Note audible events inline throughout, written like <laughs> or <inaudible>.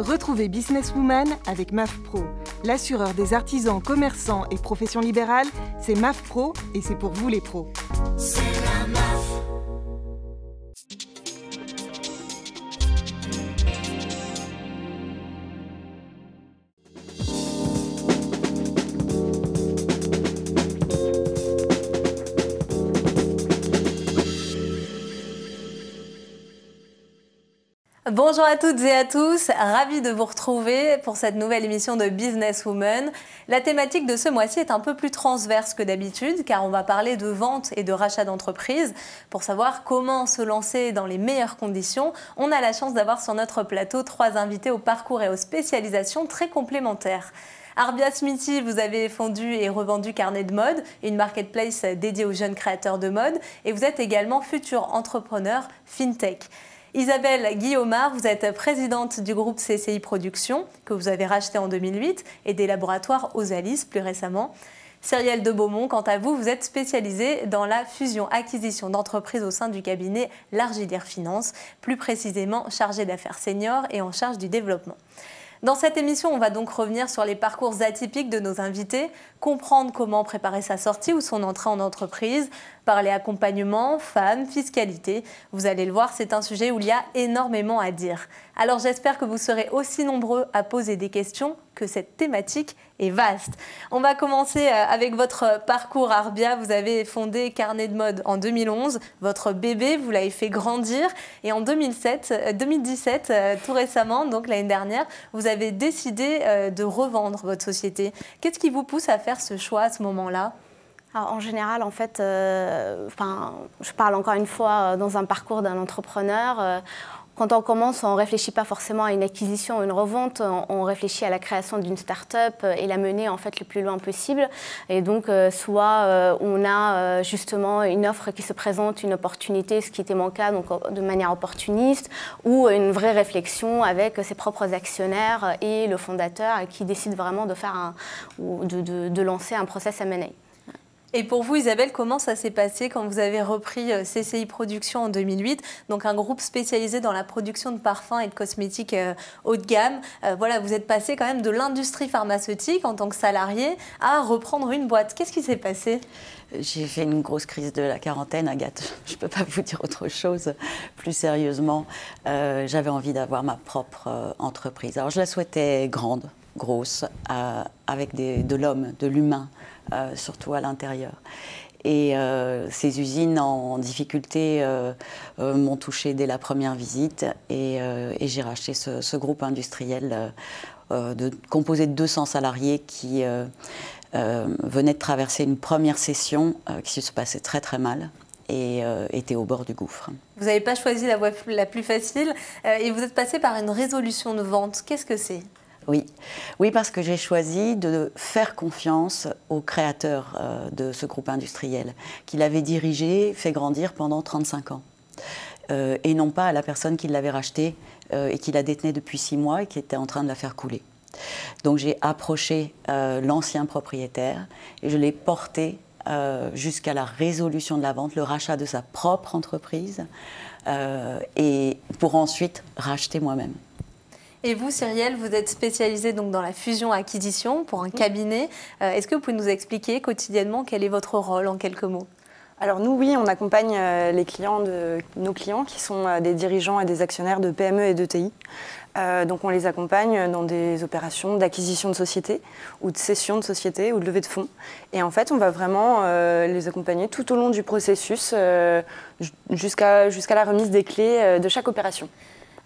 Retrouvez Businesswoman avec MAF Pro. L'assureur des artisans, commerçants et professions libérales, c'est MAF Pro et c'est pour vous les pros. Bonjour à toutes et à tous, ravi de vous retrouver pour cette nouvelle émission de Business Woman. La thématique de ce mois-ci est un peu plus transverse que d'habitude car on va parler de vente et de rachat d'entreprise. Pour savoir comment se lancer dans les meilleures conditions, on a la chance d'avoir sur notre plateau trois invités au parcours et aux spécialisations très complémentaires. Arbia Smithy, vous avez fondu et revendu Carnet de mode, une marketplace dédiée aux jeunes créateurs de mode, et vous êtes également futur entrepreneur FinTech. Isabelle Guillaumard, vous êtes présidente du groupe CCI Productions, que vous avez racheté en 2008, et des laboratoires Osalis plus récemment. Cyrielle de Beaumont, quant à vous, vous êtes spécialisée dans la fusion-acquisition d'entreprises au sein du cabinet Largidière Finance, plus précisément chargée d'affaires seniors et en charge du développement. Dans cette émission, on va donc revenir sur les parcours atypiques de nos invités, comprendre comment préparer sa sortie ou son entrée en entreprise, parler accompagnement, femmes, fiscalité. Vous allez le voir, c'est un sujet où il y a énormément à dire. Alors j'espère que vous serez aussi nombreux à poser des questions que cette thématique est vaste. On va commencer euh, avec votre parcours Arbia. Vous avez fondé Carnet de mode en 2011. Votre bébé, vous l'avez fait grandir. Et en 2007, 2017, euh, euh, tout récemment, donc l'année dernière, vous avez décidé de revendre votre société. Qu'est-ce qui vous pousse à faire ce choix à ce moment-là? En général, en fait, enfin, je parle encore une fois dans un parcours d'un entrepreneur quand on commence, on ne réfléchit pas forcément à une acquisition ou une revente, on, réfléchit à la création d'une start-up et la mener en fait le plus loin possible. Et donc, euh, soit euh, on a euh, justement une offre qui se présente, une opportunité, ce qui était mon cas, donc de manière opportuniste, ou une vraie réflexion avec ses propres actionnaires et le fondateur qui décide vraiment de faire un, ou de, de lancer un process M&A. Et pour vous, Isabelle, comment ça s'est passé quand vous avez repris euh, CCI Productions en 2008, donc un groupe spécialisé dans la production de parfums et de cosmétiques euh, haut de gamme euh, Voilà, vous êtes passé quand même de l'industrie pharmaceutique en tant que salarié à reprendre une boîte. Qu'est-ce qui s'est passé? J'ai fait une grosse crise de la quarantaine, Agathe. <laughs> Je ne peux pas vous dire autre chose. Plus sérieusement, j'avais envie d'avoir ma propre entreprise. Alors, je la souhaitais grande, grosse, avec de l'homme, de l'humain. Euh, surtout à l'intérieur. Et euh, ces usines en, difficulté euh, m'ont touché dès la première visite et, j'ai racheté ce, groupe industriel composé de 200 salariés qui venaient de traverser une première session qui se passait très très mal et était au bord du gouffre. Vous n'avez pas choisi la voie la plus facile et vous êtes passé par une résolution de vente. Qu'est-ce que c'est? Oui. parce que j'ai choisi de faire confiance au créateur euh, de ce groupe industriel, qu'il avait dirigé, fait grandir pendant 35 ans. Euh, et non pas à la personne qui l'avait racheté euh, et qui la détenait depuis six mois et qui était en train de la faire couler. Donc j'ai approché l'ancien propriétaire et je l'ai porté jusqu'à la résolution de la vente, le rachat de sa propre entreprise, et pour ensuite racheter moi-même. Et vous, Cyrielle, vous êtes spécialisée donc dans la fusion-acquisition pour un cabinet. Euh, est-ce que vous pouvez nous expliquer quotidiennement quel est votre rôle en quelques mots? Alors nous, oui, on accompagne euh, les clients de nos clients qui sont euh, des dirigeants et des actionnaires de PME et de TI. donc on les accompagne dans des opérations d'acquisition de société ou de cession de société ou de levée de fonds. Et en fait, on va vraiment les accompagner tout au long du processus jusqu'à jusqu'à la remise des clés de chaque opération.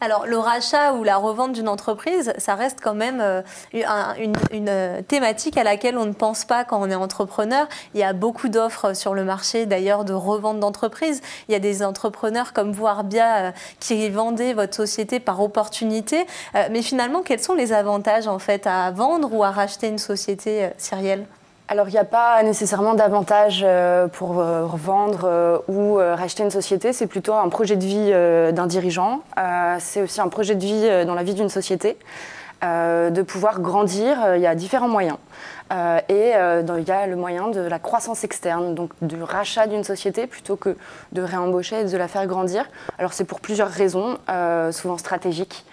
Alors, le rachat ou la revente d'une entreprise, ça reste quand même euh, une, euh, thématique à laquelle on ne pense pas quand on est entrepreneur. Il y a beaucoup d'offres sur le marché, d'ailleurs, de revente d'entreprises. Il y a des entrepreneurs comme vous, Arbia, euh, qui vendaient votre société par opportunité. mais finalement, quels sont les avantages, en fait, à vendre ou à racheter une société, Cyrielle? Alors, il n'y a pas nécessairement d'avantage euh, pour euh, revendre euh, ou racheter une société. C'est plutôt un projet de vie d'un dirigeant. C'est aussi un projet de vie dans la vie d'une société. de pouvoir grandir, il y a différents moyens. et il y a le moyen de la croissance externe, donc du rachat d'une société plutôt que de réembaucher et de la faire grandir. Alors c'est pour plusieurs raisons, souvent stratégiques.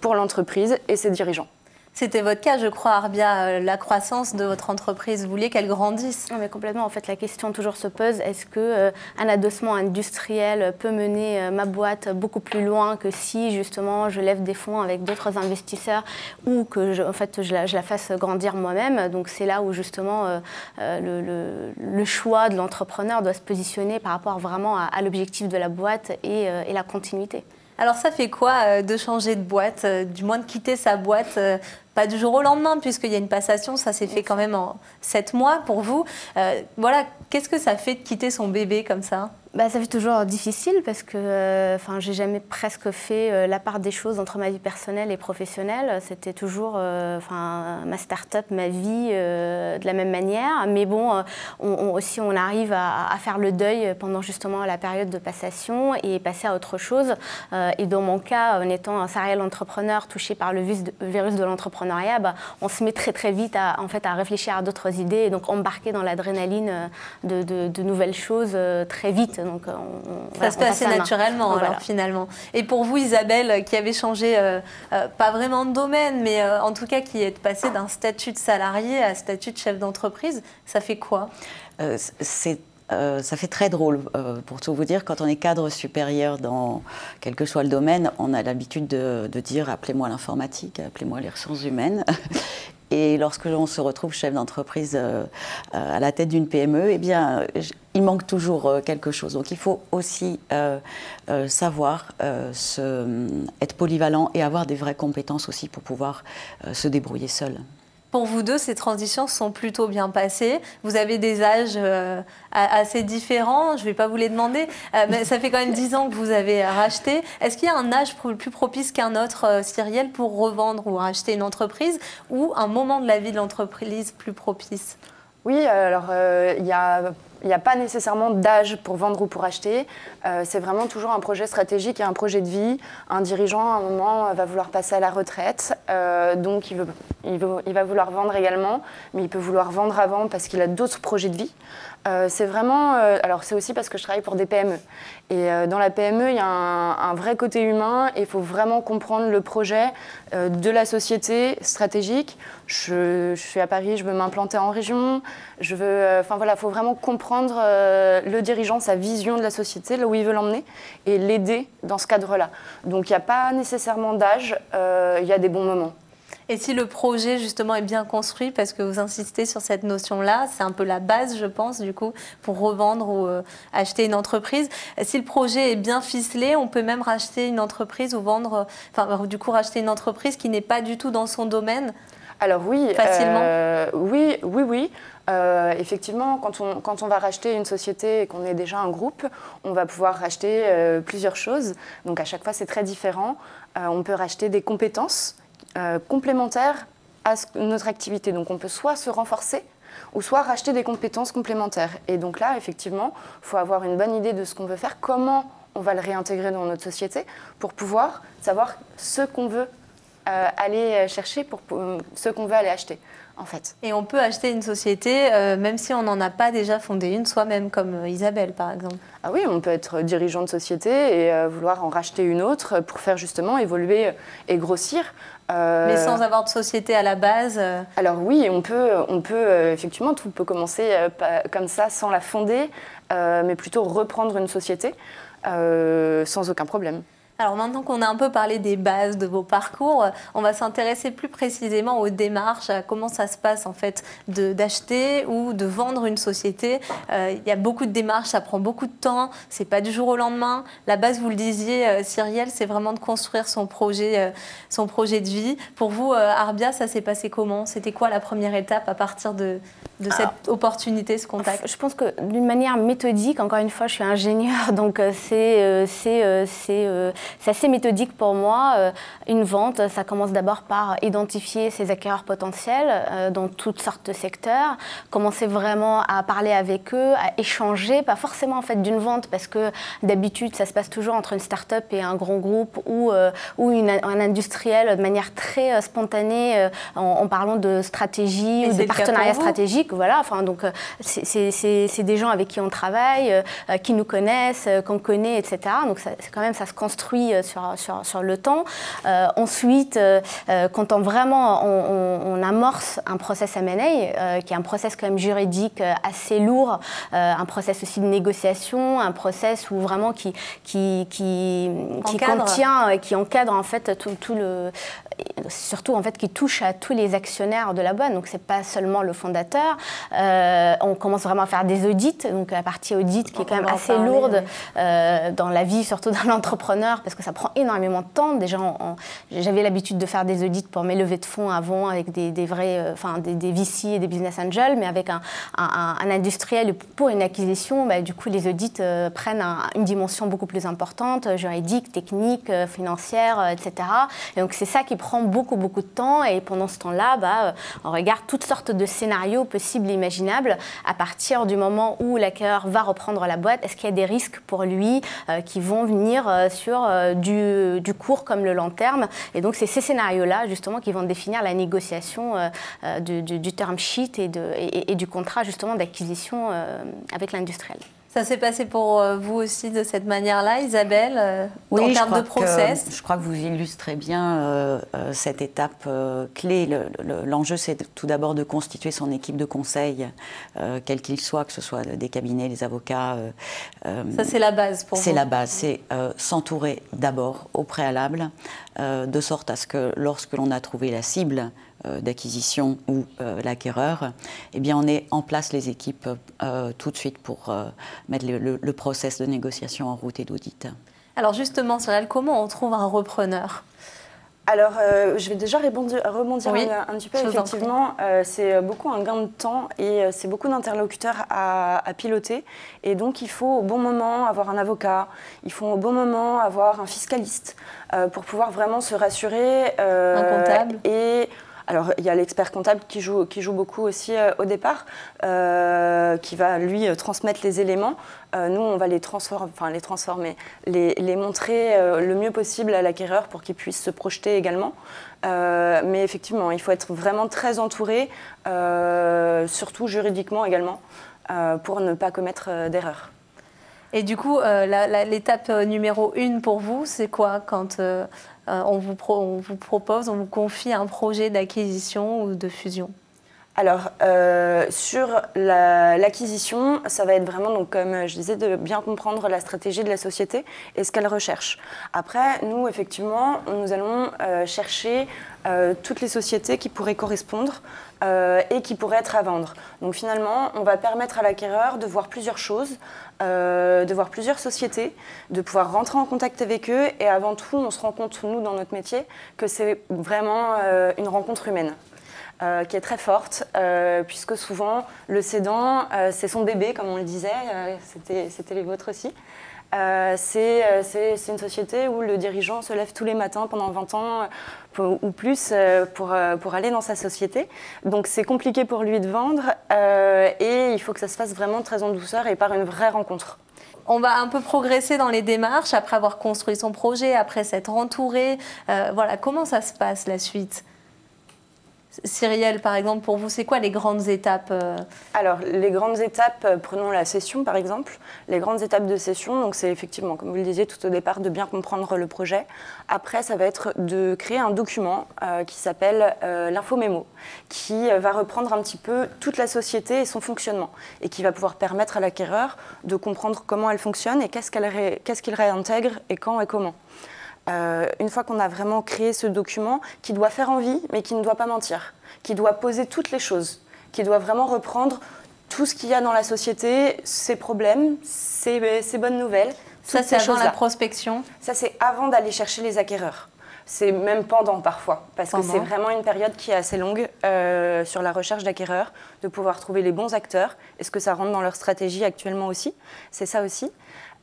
pour l'entreprise et ses dirigeants. C'était votre cas, je crois, Arbia, euh, la croissance de votre entreprise. Vous vouliez qu'elle grandisse mais Complètement. En fait, la question toujours se pose est-ce qu'un euh, adossement industriel peut mener euh, ma boîte beaucoup plus loin que si, justement, je lève des fonds avec d'autres investisseurs ou que je, la, fasse grandir moi-même? Donc, c'est là où, justement, le, choix de l'entrepreneur doit se positionner par rapport vraiment à, l'objectif de la boîte et la continuité. Alors ça fait quoi euh, de changer de boîte, euh, du moins de quitter sa boîte euh, pas du jour au lendemain, puisqu'il y a une passation, ça s'est fait quand même en sept mois pour vous. voilà, qu'est-ce que ça fait de quitter son bébé comme ça? Bah, ça fait toujours difficile parce que euh, enfin, j'ai jamais presque fait euh, la part des choses entre ma vie personnelle et professionnelle. C'était toujours euh, ma start-up, ma vie de la même manière. Mais bon, on, aussi on arrive à, faire le deuil pendant justement la période de passation et passer à autre chose. et dans mon cas, en étant un serial entrepreneur touché par le virus de l'entrepreneuriat, bah, on se met très très vite à, en fait, à réfléchir à d'autres idées et donc embarquer dans l'adrénaline de, nouvelles choses très vite. Donc, euh, ça se fait assez naturellement, alors, finalement. Et pour vous, Isabelle, qui avait changé, euh, euh, pas vraiment de domaine, mais en tout cas qui est passée d'un statut de salarié à statut de chef d'entreprise, ça fait quoi? C'est ça fait très drôle, pour tout vous dire. Quand on est cadre supérieur dans quel que soit le domaine, on a l'habitude de, de, dire appelez-moi l'informatique, appelez-moi les ressources humaines. Et lorsque l'on se retrouve chef d'entreprise euh, euh, à la tête d'une PME, eh bien, il manque toujours euh, quelque chose. Donc il faut aussi savoir être polyvalent et avoir des vraies compétences aussi pour pouvoir se débrouiller seul. Pour vous deux, ces transitions sont plutôt bien passées. Vous avez des âges euh, assez différents, je ne vais pas vous les demander, euh, mais ça fait quand même 10 ans que vous avez racheté. Est-ce qu'il y a un âge plus propice qu'un autre, euh, pour revendre ou racheter une entreprise, ou un moment de la vie de l'entreprise plus propice? Oui, alors il y a il n'y a pas nécessairement d'âge pour vendre ou pour acheter. Euh, c'est vraiment toujours un projet stratégique et un projet de vie. Un dirigeant, à un moment, va vouloir passer à la retraite. Euh, donc, il, va vouloir vendre également. Mais il peut vouloir vendre avant parce qu'il a d'autres projets de vie. Euh, c'est vraiment. alors, c'est aussi parce que je travaille pour des PME. Et dans la PME, il y a un, vrai côté humain et il faut vraiment comprendre le projet de la société stratégique. Je, je, suis à Paris, je veux m'implanter en région. Je veux. Enfin, voilà, il faut vraiment comprendre euh, le dirigeant, sa vision de la société, là où il veut l'emmener, et l'aider dans ce cadre-là. Donc il n'y a pas nécessairement d'âge, euh, il y a des bons moments. Et si le projet justement est bien construit, parce que vous insistez sur cette notion-là, c'est un peu la base, je pense, du coup, pour revendre ou euh, acheter une entreprise. Si le projet est bien ficelé, on peut même racheter une entreprise ou vendre, enfin, du coup, racheter une entreprise qui n'est pas du tout dans son domaine. Alors oui, facilement. oui, oui, oui. Euh, effectivement, quand on, quand on, va racheter une société et qu'on est déjà un groupe, on va pouvoir racheter euh, plusieurs choses. Donc à chaque fois, c'est très différent. Euh, on peut racheter des compétences complémentaires à notre activité. Donc on peut soit se renforcer ou soit racheter des compétences complémentaires. Et donc là, effectivement, il faut avoir une bonne idée de ce qu'on veut faire, comment on va le réintégrer dans notre société pour pouvoir savoir ce qu'on veut aller chercher, pour ce qu'on veut aller acheter fait. Et on peut acheter une société euh, même si on n'en a pas déjà fondé une soi-même, comme euh, Isabelle par exemple. Ah oui, on peut être dirigeant de société et euh, vouloir en racheter une autre pour faire justement évoluer et grossir. Mais sans avoir de société à la base Alors oui, on peut, on peut effectivement, tout peut commencer comme ça sans la fonder, mais plutôt reprendre une société sans aucun problème. Alors maintenant qu'on a un peu parlé des bases de vos parcours, on va s'intéresser plus précisément aux démarches, à comment ça se passe en fait d'acheter ou de vendre une société. Euh, il y a beaucoup de démarches, ça prend beaucoup de temps, c'est pas du jour au lendemain. La base, vous le disiez, euh, Cyrielle, c'est vraiment de construire son projet, euh, son projet de vie. Pour vous, Arbia, ça s'est passé comment? C'était quoi la première étape à partir de, de cette opportunité, ce contact Je pense que d'une manière méthodique, encore une fois, je suis ingénieure, <laughs> donc c'est c'est c'est assez méthodique pour moi. Euh, une vente, ça commence d'abord par identifier ses acquéreurs potentiels euh, dans toutes sortes de secteurs, commencer vraiment à parler avec eux, à échanger, pas forcément en fait d'une vente parce que d'habitude ça se passe toujours entre une start-up et un grand groupe ou, euh, ou un industriel de manière très spontanée en, parlant de stratégie ou de partenariat stratégique. Voilà, enfin, donc c'est des gens avec qui on travaille, qui nous connaissent, qu'on connaît, etc. Donc ça, quand même, ça se construit sur, sur, sur le temps. ensuite, quand on vraiment on, on, amorce un process M&A, qui est un process quand même juridique assez lourd, un process aussi de négociation, un process où vraiment qui, qui, qui, qui contient, qui encadre en fait tout, tout le, surtout en fait qui touche à tous les actionnaires de la boîte. Donc c'est pas seulement le fondateur. Euh, on commence vraiment à faire des audits, donc la partie audit qui est quand même assez lourde euh, dans la vie, surtout dans <laughs> l'entrepreneur, parce que ça prend énormément de temps. Déjà, j'avais l'habitude de faire des audits pour mes levées de fonds avant avec des, vrais, euh, enfin des, des, VC et des business angels, mais avec un, un, industriel pour une acquisition, bah, du coup les audits prennent une dimension beaucoup plus importante, juridique, technique, financière, etc. Et donc c'est ça qui prend beaucoup, beaucoup de temps. Et pendant ce temps-là, bah, on regarde toutes sortes de scénarios possibles et imaginables à partir du moment où l'acquéreur va reprendre la boîte. Est-ce qu'il y a des risques pour lui euh, qui vont venir euh, sur du, du, court comme le long terme? Et donc, c'est ces scénarios-là, justement, qui vont définir la négociation du, term sheet et, et du contrat, justement, d'acquisition avec l'industriel. Ça s'est passé pour euh, vous aussi de cette manière-là, Isabelle, euh, en termes de process? Je crois que vous illustrez bien euh, cette étape clé. L'enjeu, c'est tout d'abord de constituer son équipe de conseil, quel qu'il soit, que ce soit des cabinets, des avocats. Ça, c'est la base pour vous C'est la base. C'est s'entourer d'abord, au préalable, de sorte à ce que lorsque l'on a trouvé la cible, d'acquisition ou euh, l'acquéreur, eh bien, on est en place les équipes euh, tout de suite pour mettre le, process de négociation en route et d'audit. Alors justement, Cyril, comment on trouve un repreneur? Alors, je vais déjà rebondir, un, petit peu. Effectivement, c'est beaucoup un gain de temps et c'est beaucoup d'interlocuteurs à, à, piloter. Et donc, il faut au bon moment avoir un avocat, il faut au bon moment avoir un fiscaliste pour pouvoir vraiment se rassurer. un comptable. Et alors, il y a l'expert comptable qui joue, qui joue beaucoup aussi euh, au départ, euh, qui va lui euh, transmettre les éléments. nous, on va les, transformer, enfin, les transformer, les, les montrer le mieux possible à l'acquéreur pour qu'il puisse se projeter également. mais effectivement, il faut être vraiment très entouré, surtout juridiquement également, pour ne pas commettre d'erreurs. Et du coup, l'étape numéro une pour vous, c'est quoi quand euh, on vous, propose, on vous confie un projet d'acquisition ou de fusion alors, euh, sur l'acquisition, ça va être vraiment, donc, comme je disais, de bien comprendre la stratégie de la société et ce qu'elle recherche. Après, nous, effectivement, nous allons euh, chercher toutes les sociétés qui pourraient correspondre et qui pourraient être à vendre. Donc, finalement, on va permettre à l'acquéreur de voir plusieurs choses, euh, de voir plusieurs sociétés, de pouvoir rentrer en contact avec eux. Et avant tout, on se rend compte, nous, dans notre métier, que c'est vraiment euh, une rencontre humaine. Euh, qui est très forte, puisque souvent le cédant, c'est son bébé, comme on le disait, c'était les vôtres aussi. c'est une société où le dirigeant se lève tous les matins pendant 20 ans ou plus pour, pour aller dans sa société. Donc c'est compliqué pour lui de vendre et il faut que ça se fasse vraiment très en douceur et par une vraie rencontre. On va un peu progresser dans les démarches après avoir construit son projet, après s'être entouré. voilà, comment ça se passe la suite? Cyrielle, par exemple, pour vous, c'est quoi les grandes étapes euh Alors, les grandes étapes, euh, prenons la session par exemple. Les grandes étapes de session, donc c'est effectivement, comme vous le disiez tout au départ, de bien comprendre le projet. Après, ça va être de créer un document euh, qui s'appelle l'infomémo, qui va reprendre un petit peu toute la société et son fonctionnement, et qui va pouvoir permettre à l'acquéreur de comprendre comment elle fonctionne et qu'est-ce qu'il réintègre et quand et comment. Euh, une fois qu'on a vraiment créé ce document, qui doit faire envie, mais qui ne doit pas mentir, qui doit poser toutes les choses, qui doit vraiment reprendre tout ce qu'il y a dans la société, ses problèmes, ses, bonnes nouvelles. Ça, c'est avant la prospection Ça, c'est avant d'aller chercher les acquéreurs. C'est même pendant parfois, parce que c'est vraiment une période qui est assez longue euh, sur la recherche d'acquéreurs, de pouvoir trouver les bons acteurs. Est-ce que ça rentre dans leur stratégie actuellement aussi? C'est ça aussi.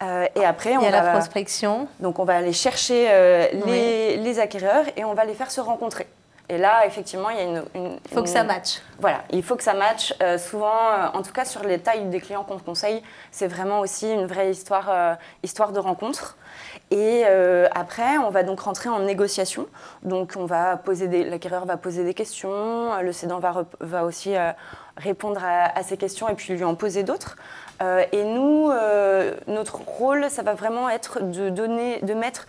Euh, et après, on Il y a va, la prospection. Donc, on va aller chercher euh, les, les, acquéreurs et on va les faire se rencontrer. Et là, effectivement, il y a une. il faut que ça matche. Voilà, il faut que ça matche. Euh, souvent, en tout cas sur les tailles des clients qu'on conseille, c'est vraiment aussi une vraie histoire, histoire de rencontre. Et après, on va donc rentrer en négociation. Donc, on va poser des, l'acquéreur va poser des questions, le cédant va, va aussi répondre à, à, ces questions et puis lui en poser d'autres. Et nous, notre rôle, ça va vraiment être de donner, de mettre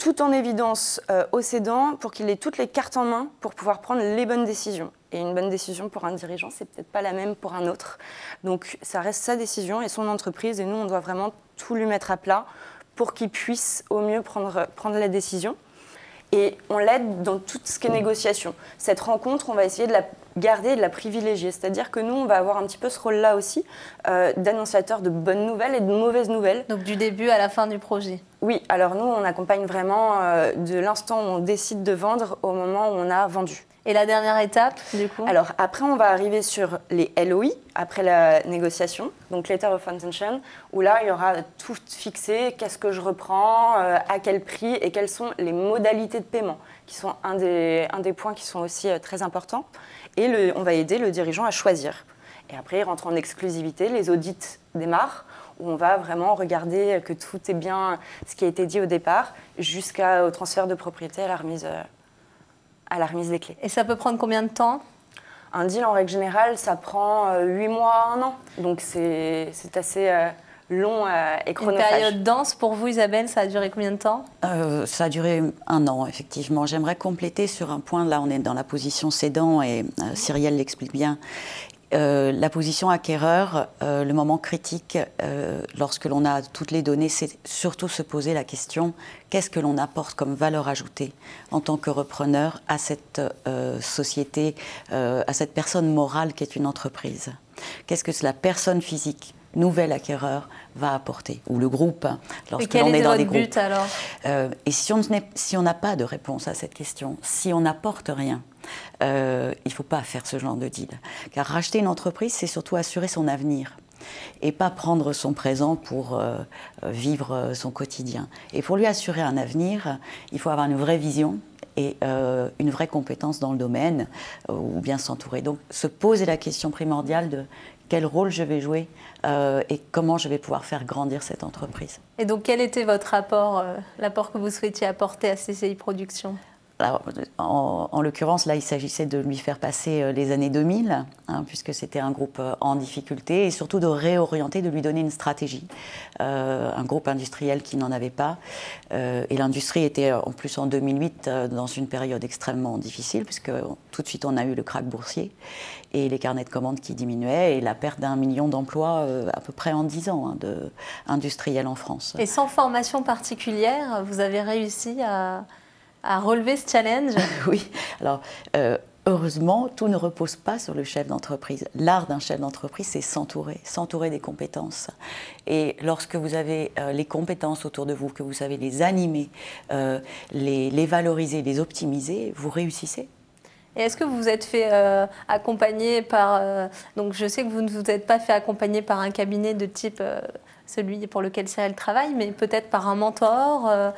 tout en évidence euh, au cédant pour qu'il ait toutes les cartes en main pour pouvoir prendre les bonnes décisions. Et une bonne décision pour un dirigeant, c'est peut-être pas la même pour un autre. Donc ça reste sa décision et son entreprise, et nous, on doit vraiment tout lui mettre à plat pour qu'il puisse au mieux prendre, prendre la décision. Et on l'aide dans tout ce qui est négociation. Cette rencontre, on va essayer de la garder et de la privilégier. C'est-à-dire que nous, on va avoir un petit peu ce rôle-là aussi, euh, d'annonciateur de bonnes nouvelles et de mauvaises nouvelles. Donc du début à la fin du projet Oui, alors nous, on accompagne vraiment euh, de l'instant où on décide de vendre au moment où on a vendu. Et la dernière étape, du coup Alors, après, on va arriver sur les LOI, après la négociation, donc Letter of Intention, où là, il y aura tout fixé, qu'est-ce que je reprends, euh, à quel prix et quelles sont les modalités de paiement, qui sont un des, un des points qui sont aussi euh, très importants. Et le, on va aider le dirigeant à choisir. Et après, il rentre en exclusivité, les audits démarrent, où on va vraiment regarder que tout est bien ce qui a été dit au départ, jusqu'au transfert de propriété à la remise. Euh, à la remise des clés. Et ça peut prendre combien de temps? Un deal, en règle générale, ça prend 8 euh, mois, 1 an. Donc c'est assez euh, long euh, et chronophage. Une période dense pour vous, Isabelle, ça a duré combien de temps? Ça a duré un an, effectivement. J'aimerais compléter sur un point. Là, on est dans la position cédant et Cyrielle l'explique bien. Euh, la position acquéreur, euh, le moment critique, euh, lorsque l'on a toutes les données, c'est surtout se poser la question qu'est-ce que l'on apporte comme valeur ajoutée en tant que repreneur à cette société, à cette personne morale qui est une entreprise? Qu'est-ce que la personne physique nouvel acquéreur va apporter, ou le groupe, lorsque l'on est, dans des groupes. alors? Et si on si n'a pas de réponse à cette question, si on n'apporte rien, euh, il ne faut pas faire ce genre de deal. Car racheter une entreprise, c'est surtout assurer son avenir et pas prendre son présent pour euh, vivre son quotidien. Et pour lui assurer un avenir, il faut avoir une vraie vision et euh, une vraie compétence dans le domaine, ou bien s'entourer. Donc se poser la question primordiale de quel rôle je vais jouer et comment je vais pouvoir faire grandir cette entreprise. Et donc quel était votre apport, l'apport que vous souhaitiez apporter à CCI Productions? En, l'occurrence, là, il s'agissait de lui faire passer euh, les années 2000, hein, puisque c'était un groupe euh, en difficulté, et surtout de réorienter, de lui donner une stratégie. Euh, un groupe industriel qui n'en avait pas. et l'industrie était en plus en 2008 dans une période extrêmement difficile, puisque tout de suite on a eu le krach boursier et les carnets de commandes qui diminuaient et la perte d'un million d'emplois à peu près en 10 ans hein, en France. Et sans formation particulière, vous avez réussi à à relever ce challenge <laughs> Oui, alors euh, heureusement, tout ne repose pas sur le chef d'entreprise. L'art d'un chef d'entreprise, c'est s'entourer, s'entourer des compétences. Et lorsque vous avez euh, les compétences autour de vous, que vous savez les animer, euh, les, les, valoriser, les optimiser, vous réussissez. Et est-ce que vous vous êtes fait accompagner par... donc je sais que vous ne vous êtes pas fait accompagner par un cabinet de type celui pour lequel Cyril travaille, mais peut-être par un mentor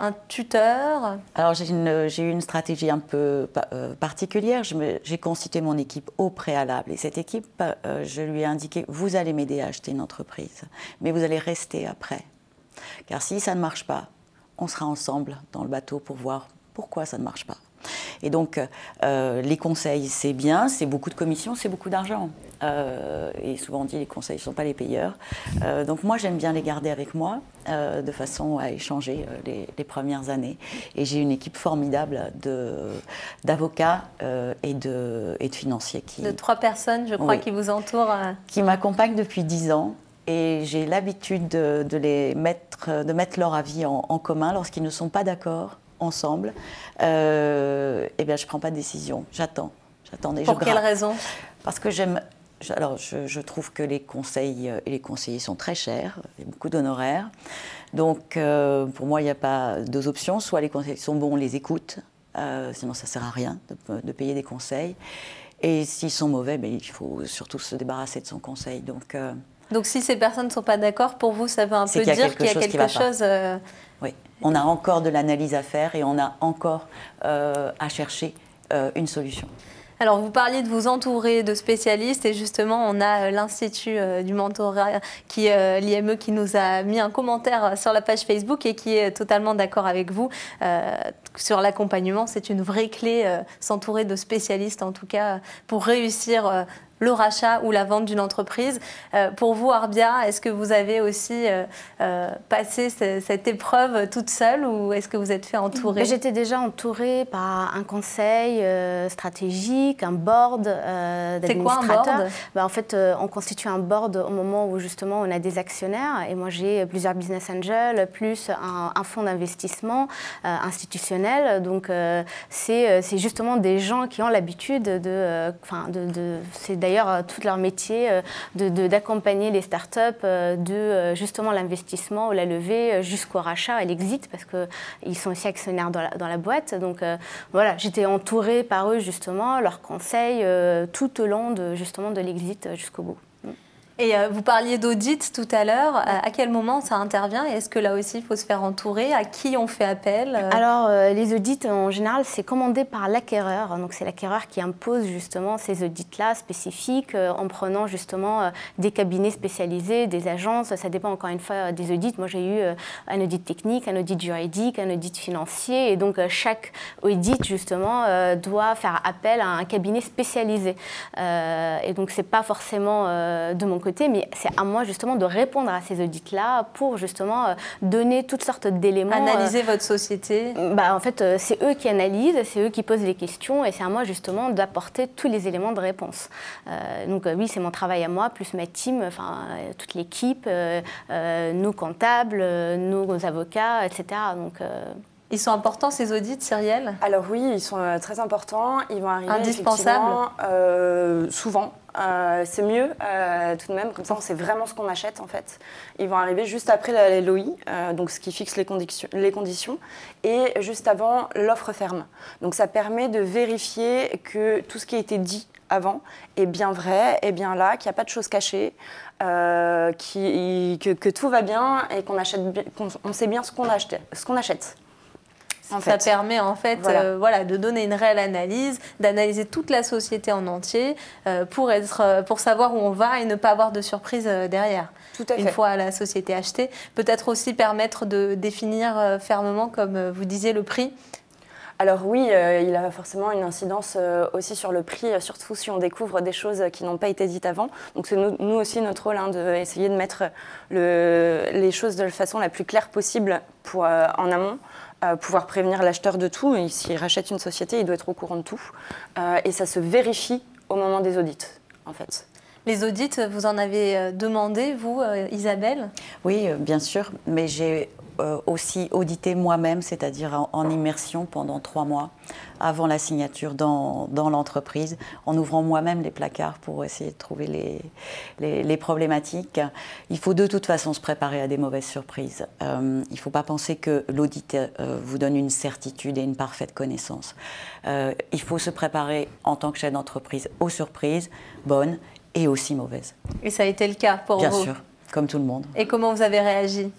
un tuteur Alors j'ai eu une stratégie un peu euh, particulière. J'ai constitué mon équipe au préalable. Et cette équipe, euh, je lui ai indiqué, vous allez m'aider à acheter une entreprise, mais vous allez rester après. Car si ça ne marche pas, on sera ensemble dans le bateau pour voir pourquoi ça ne marche pas. Et donc, euh, les conseils, c'est bien, c'est beaucoup de commissions, c'est beaucoup d'argent. Euh, et souvent on dit les conseils ne sont pas les payeurs. Euh, donc moi, j'aime bien les garder avec moi, de façon à échanger les, premières années. Et j'ai une équipe formidable d'avocats et, de, et de financiers. Qui, de trois personnes, je crois, qui vous entourent. Qui m'accompagnent depuis dix ans. Et j'ai l'habitude de, les mettre, de mettre leur avis en, en commun lorsqu'ils ne sont pas d'accord ensemble, euh, eh bien, je ne prends pas de décision. J'attends. J'attends Pour quelle raison? Parce que j'aime. Alors, je, trouve que les conseils euh, et les conseillers sont très chers, il y a beaucoup d'honoraires. Donc, euh, pour moi, il n'y a pas deux options. Soit les conseils sont bons, on les écoute, sinon ça ne sert à rien de, payer des conseils. Et s'ils sont mauvais, ben, il faut surtout se débarrasser de son conseil. Donc, Donc si ces personnes ne sont pas d'accord, pour vous, ça veut un peu dire qu'il y a quelque chose... Oui. On a encore de l'analyse à faire et on a encore à chercher une solution. Alors, vous parliez de vous entourer de spécialistes et justement, on a euh, l'Institut euh, du mentorat, qui euh, l'IME, qui nous a mis un commentaire sur la page Facebook et qui est totalement d'accord avec vous sur l'accompagnement. C'est une vraie clé, s'entourer de spécialistes en tout cas, pour réussir le rachat ou la vente d'une entreprise. Euh, pour vous, Arbia, est-ce que vous avez aussi euh, euh, passé cette épreuve toute seule ou est-ce que vous êtes fait entourer? J'étais déjà entourée par un conseil stratégique, un board C'est quoi un board? Bah, En fait, on constitue un board au moment où justement on a des actionnaires et moi j'ai plusieurs business angels plus un, fonds d'investissement institutionnel. Donc c'est justement des gens qui ont l'habitude de, de, de d'ailleurs euh, tout leur métier euh, d'accompagner les startups euh, de justement l'investissement ou la levée jusqu'au rachat et l'exit parce qu'ils sont aussi actionnaires dans la, dans la boîte. Donc voilà, j'étais entourée par eux justement, leurs conseils tout au long de justement de l'exit jusqu'au bout. Et euh, vous parliez d'audit tout à l'heure. À quel moment ça intervient est-ce que là aussi, il faut se faire entourer? À qui on fait appel? Euh? Alors, euh, les audits, en général, c'est commandé par l'acquéreur. Donc, c'est l'acquéreur qui impose justement ces audits-là spécifiques en prenant justement des cabinets spécialisés, des agences. Ça dépend encore une fois des audits. Moi, j'ai eu un audit technique, un audit juridique, un audit financier. Et donc, chaque audit, justement, doit faire appel à un cabinet spécialisé. et donc, c'est pas forcément de mon côté mais c'est à moi justement de répondre à ces audits-là pour justement euh, donner toutes sortes d'éléments. Analyser votre société bah, En fait, euh, c'est eux qui analysent, c'est eux qui posent les questions et c'est à moi justement d'apporter tous les éléments de réponse. Euh, donc oui, c'est mon travail à moi, plus ma team, enfin toute l'équipe, nos comptables, nos avocats, etc. Donc, ils sont importants ces audits, Cyrielle Alors oui, ils sont très importants. Ils vont arriver indispensables. souvent. Euh, c'est mieux euh, tout de même, comme ça on sait vraiment ce qu'on achète en fait. Ils vont arriver juste après la LOI, euh, donc ce qui fixe les, conditions, les conditions, et juste avant l'offre ferme. Donc ça permet de vérifier que tout ce qui a été dit avant est bien vrai, est bien là, qu'il n'y a pas de choses cachées, qui, que, tout va bien et qu'on achète, qu'on sait bien ce qu'on achète. Ce qu'on achète ça permet en fait euh, voilà. de donner une réelle analyse, d'analyser toute la société en entier euh, pour, être, euh, pour savoir où on va et ne pas avoir de surprise derrière. Tout à une fois la société achetée. Peut-être aussi permettre de définir fermement, comme vous disiez, le prix. Alors oui, il a forcément une incidence aussi sur le prix, surtout si on découvre des choses qui n'ont pas été dites avant. Donc c'est nous, aussi notre rôle hein, d'essayer de mettre le, les choses de la façon la plus claire possible pour, en amont pouvoir prévenir l'acheteur de tout. Et s'il rachète une société, il doit être au courant de tout. Euh, et ça se vérifie au moment des audits, en fait. Les audits, vous en avez euh, demandé, vous, euh, Isabelle? Oui, bien sûr, mais j'ai aussi audité moi-même, c'est-à-dire en, immersion pendant trois mois avant la signature dans, l'entreprise, en ouvrant moi-même les placards pour essayer de trouver les, les, problématiques. Il faut de toute façon se préparer à des mauvaises surprises. Euh, il ne faut pas penser que l'audit euh, vous donne une certitude et une parfaite connaissance. Euh, il faut se préparer en tant que chef d'entreprise aux surprises, bonnes et aussi mauvaises. Et ça a été le cas pour vous Bien sûr, comme tout le monde. Et comment vous avez réagi?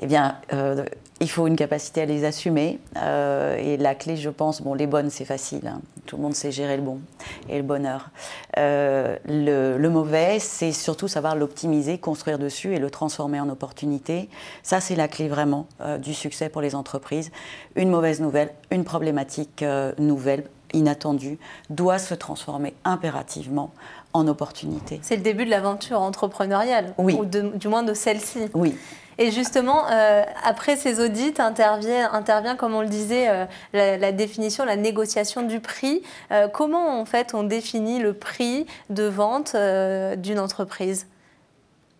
Eh bien, euh, il faut une capacité à les assumer. Euh, et la clé, je pense, bon, les bonnes, c'est facile. Hein. Tout le monde sait gérer le bon et le bonheur. Euh, le, mauvais, c'est surtout savoir l'optimiser, construire dessus et le transformer en opportunité. Ça, c'est la clé vraiment du succès pour les entreprises. Une mauvaise nouvelle, une problématique nouvelle, inattendue, doit se transformer impérativement en opportunité. C'est le début de l'aventure entrepreneuriale, oui. ou du moins de celle-ci. Oui. Et justement, euh, après ces audits, intervient, intervient comme on le disait, euh, la, définition, la négociation du prix. Euh, comment en fait on définit le prix de vente d'une entreprise?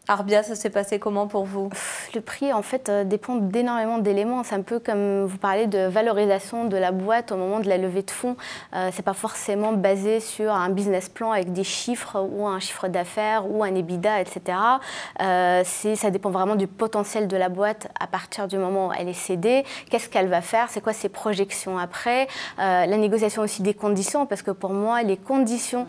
Arbia, ça s'est passé comment pour vous? Le prix, en fait, euh, dépend d'énormément d'éléments. C'est un peu comme vous parlez de valorisation de la boîte au moment de la levée de fonds. Euh, c'est pas forcément basé sur un business plan avec des chiffres ou un chiffre d'affaires ou un EBITDA, etc. Euh, ça dépend vraiment du potentiel de la boîte à partir du moment où elle est cédée. Qu'est-ce qu'elle va faire? C'est quoi ses projections après? Euh, La négociation aussi des conditions, parce que pour moi, les conditions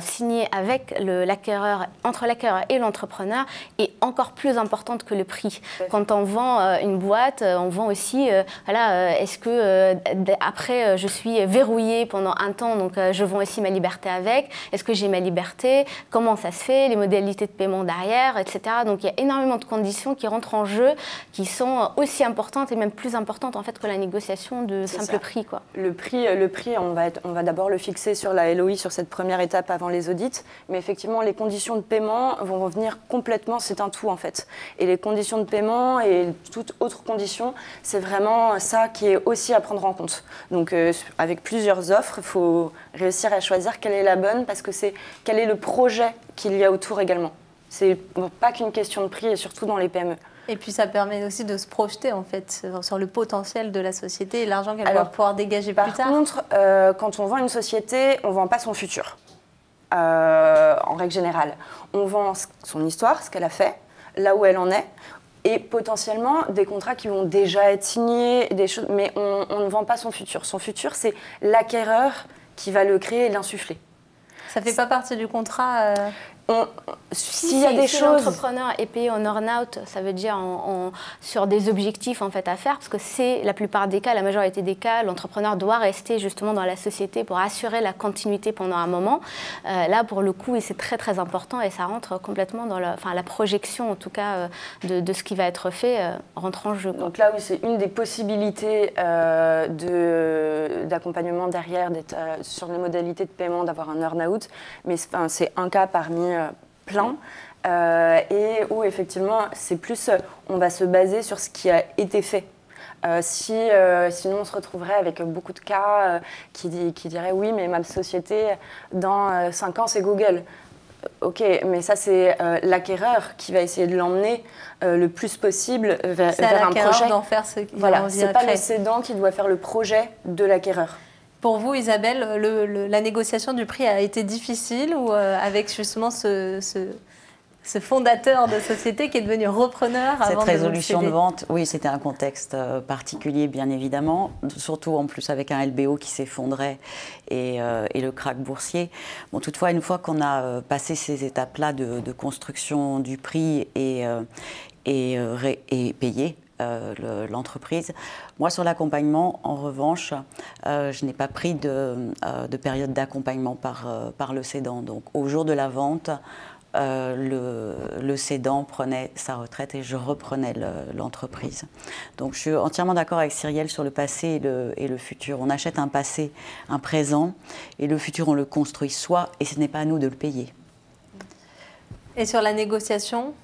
signées avec l'acquéreur, entre l'acquéreur et l'entrepreneur est encore plus importante que le prix. Quand on vend une boîte, on vend aussi, voilà, est-ce que après je suis verrouillée pendant un temps, donc je vends aussi ma liberté avec? Est-ce que j'ai ma liberté? Comment ça se fait? Les modalités de paiement derrière, etc. Donc il y a énormément de conditions qui rentrent en jeu, qui sont aussi importantes et même plus importantes en fait que la négociation de simple prix. Quoi. Le prix, le prix on va, on va d'abord le fixer sur la LOI, sur cette première étape avant les audits, mais effectivement les conditions de paiement vont venir complètement, c'est un tout en fait. Et les conditions de paiement et toute autre condition, c'est vraiment ça qui est aussi à prendre en compte. Donc euh, avec plusieurs offres, il faut réussir à choisir quelle est la bonne parce que c'est quel est le projet qu'il y a autour également. C'est pas qu'une question de prix et surtout dans les PME. Et puis ça permet aussi de se projeter en fait sur le potentiel de la société et l'argent qu'elle va pouvoir dégager plus tard. Par contre, euh, quand on vend une société, on ne vend pas son futur, euh, en règle générale. On vend son histoire, ce qu'elle a fait, là où elle en est, et potentiellement des contrats qui vont déjà être signés, des choses, mais on, on ne vend pas son futur. Son futur, c'est l'acquéreur qui va le créer et l'insuffler. Ça ne fait pas partie du contrat euh, s'il y a des choses. l'entrepreneur est payé en earn-out, ça veut dire sur des objectifs en fait à faire, parce que c'est la plupart des cas, la majorité des cas, l'entrepreneur doit rester justement dans la société pour assurer la continuité pendant un moment. Euh, là, pour le coup, c'est très très important et ça rentre complètement dans la, enfin, la projection en tout cas euh, de, ce qui va être fait euh, rentre en jeu. Donc là, oui, c'est une des possibilités d'accompagnement derrière, sur les modalités de paiement, d'avoir un earn-out, mais c'est un cas parmi euh, plein. Euh, et où effectivement, c'est plus, on va se baser sur ce qui a été fait. Euh, si, sinon, on se retrouverait avec beaucoup de cas qui, qui, diraient oui, mais ma société, dans 5 ans, c'est Google. Ok, mais ça, c'est l'acquéreur qui va essayer de l'emmener le plus possible vers, vers un projet. d'en faire ce qu'il Voilà, c'est pas le cédant qui doit faire le projet de l'acquéreur. Pour vous, Isabelle, la négociation du prix a été difficile ou euh, avec justement ce, fondateur de société qui est devenu repreneur Cette résolution de, vente, oui, c'était un contexte euh, particulier, bien évidemment, surtout en plus avec un LBO qui s'effondrait et, euh, le krach boursier. Bon, toutefois, une fois qu'on a passé ces étapes-là de, construction du prix et, et, et payé, euh, l'entreprise. Moi, sur l'accompagnement, en revanche, euh, je n'ai pas pris de, euh, période d'accompagnement par, par le cédant. Donc, au jour de la vente, le, le, cédant prenait sa retraite et je reprenais l'entreprise. Donc je suis entièrement d'accord avec Cyrielle sur le passé et le, et le, futur. On achète un passé, un présent, et le futur on le construit soi, et ce n'est pas à nous de le payer. Et sur la négociation?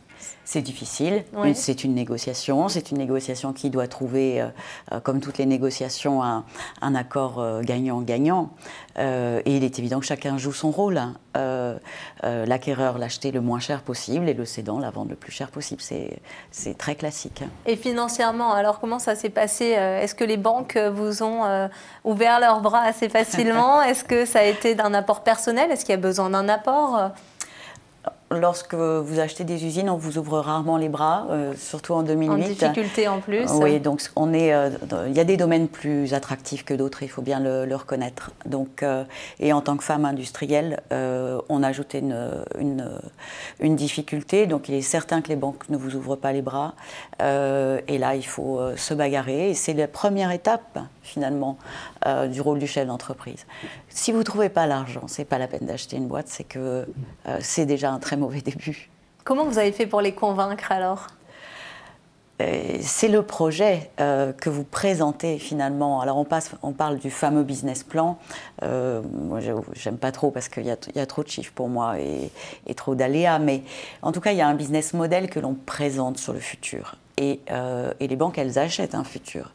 C'est difficile, c'est une négociation, c'est une négociation qui doit trouver, euh, euh, comme toutes les négociations, un, accord euh, gagnant-gagnant. et il est évident que chacun joue son rôle. Hein. L'acquéreur l'acheter le moins cher possible et le cédant la vendre le plus cher possible. C'est très classique. Et financièrement, alors comment ça s'est passé Est-ce que les banques vous ont ouvert leurs bras assez facilement? Est-ce que ça a été d'un apport personnel? Est-ce qu'il y a besoin d'un apport? Lorsque vous achetez des usines, on vous ouvre rarement les bras, euh, surtout en 2008. En difficulté en plus. Oui, donc on est, euh, il y a des domaines plus attractifs que d'autres, il faut bien le, reconnaître. Donc, euh, et en tant que femme industrielle, on a ajouté une, une, difficulté. Donc il est certain que les banques ne vous ouvrent pas les bras. et là, il faut se bagarrer. Et c'est la première étape, finalement, du rôle du chef d'entreprise. Si vous ne trouvez pas l'argent, c'est pas la peine d'acheter une boîte, c'est que c'est déjà un très mauvais début. Comment vous avez fait pour les convaincre alors? Euh, c'est le projet euh, que vous présentez finalement. Alors on, passe, on parle du fameux business plan. Euh, moi, j'aime pas trop parce qu'il y, a trop de chiffres pour moi et, et trop d'aléas. Mais en tout cas, il y a un business model que l'on présente sur le futur. Et, et, les banques, elles achètent un futur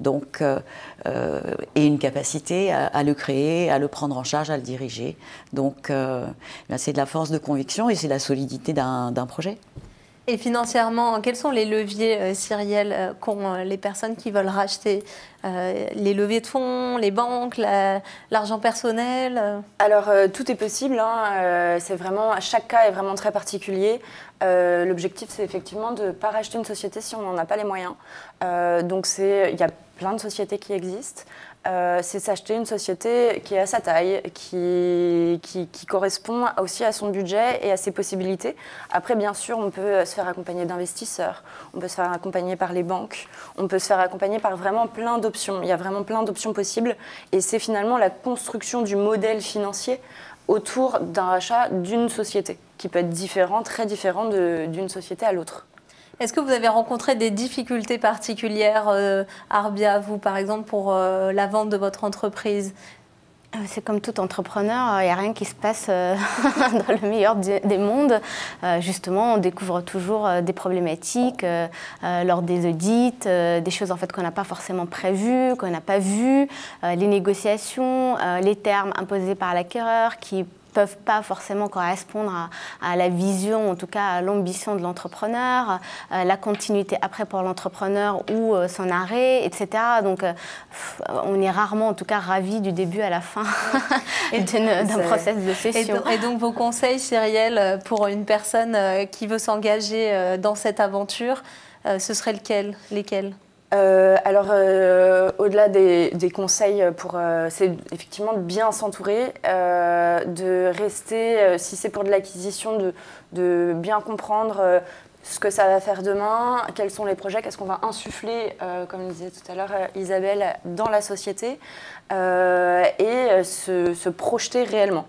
donc, euh, euh, et une capacité à, le créer, à le prendre en charge, à le diriger. Donc, euh, c'est de la force de conviction et c'est la solidité d'un projet. Et financièrement, quels sont les leviers, Cyrielle, qu'ont les personnes qui veulent racheter Les leviers de fonds, les banques, l'argent personnel Alors, tout est possible. Hein, c'est vraiment, chaque cas est vraiment très particulier. L'objectif, c'est effectivement de ne pas racheter une société si on n'en a pas les moyens. donc, il y a plein de sociétés qui existent. euh, c'est s'acheter une société qui est à sa taille, qui, qui, correspond aussi à son budget et à ses possibilités. Après, bien sûr, on peut se faire accompagner d'investisseurs, on peut se faire accompagner par les banques, on peut se faire accompagner par vraiment plein d'options. Il y a vraiment plein d'options possibles et c'est finalement la construction du modèle financier autour d'un rachat d'une société qui peut être différent, très différent d'une société à l'autre. Est-ce que vous avez rencontré des difficultés particulières, euh, Arbia, vous par exemple, pour euh, la vente de votre entreprise? Euh, c'est comme tout entrepreneur, il n'y a rien qui se passe <laughs> dans le meilleur des mondes. justement, on découvre toujours des problématiques lors des audits, des choses en fait qu'on n'a pas forcément prévues, qu'on n'a pas vues, les négociations, les termes imposés par l'acquéreur qui peuvent pas forcément correspondre à, la vision, en tout cas à l'ambition de l'entrepreneur, euh, la continuité après pour l'entrepreneur ou euh, son arrêt, etc. Donc euh, on est rarement, en tout cas, ravi du début à la fin <laughs> d'un process de session. Et, donc vos conseils, Cyrielle, pour une personne qui veut s'engager dans cette aventure, ce serait lequel, lesquels? Euh, alors, euh, au-delà des, conseils, pour, euh, c'est effectivement de bien s'entourer, de rester, si c'est pour de l'acquisition, de, bien comprendre ce que ça va faire demain, quels sont les projets, qu'est-ce qu'on va insuffler, comme disait tout à l'heure Isabelle, dans la société, et se projeter réellement.